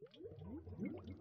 you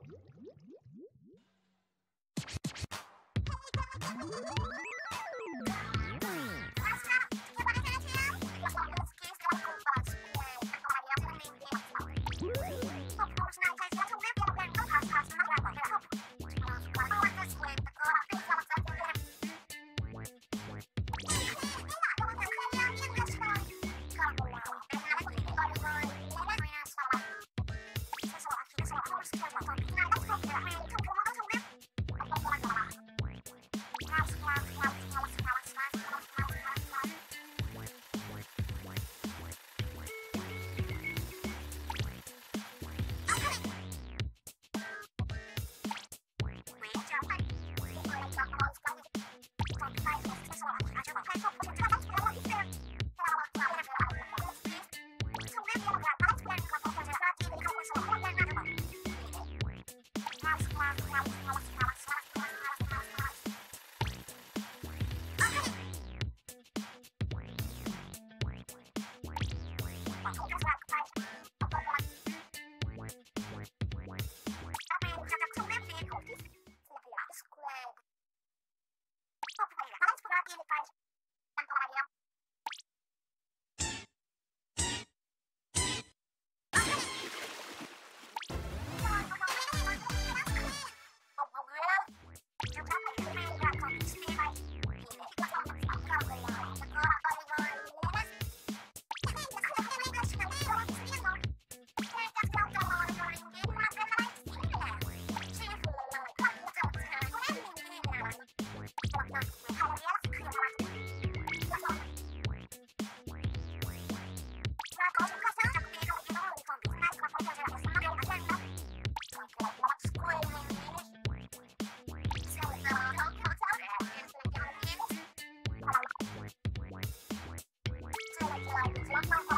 Bye-bye.